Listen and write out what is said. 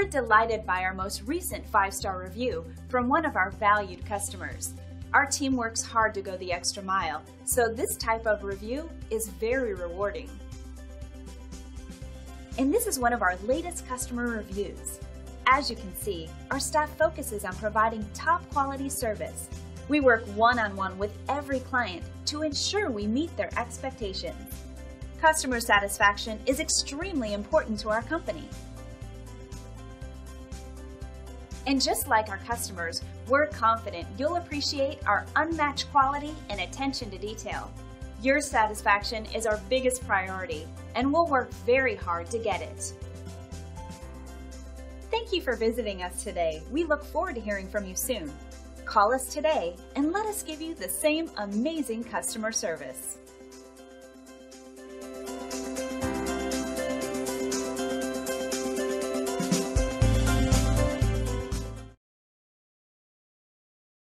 We're delighted by our most recent five star review from one of our valued customers. Our team works hard to go the extra mile, so this type of review is very rewarding. And this is one of our latest customer reviews. As you can see, our staff focuses on providing top quality service. We work one on one with every client to ensure we meet their expectations. Customer satisfaction is extremely important to our company. And just like our customers, we're confident you'll appreciate our unmatched quality and attention to detail. Your satisfaction is our biggest priority, and we'll work very hard to get it. Thank you for visiting us today. We look forward to hearing from you soon. Call us today and let us give you the same amazing customer service.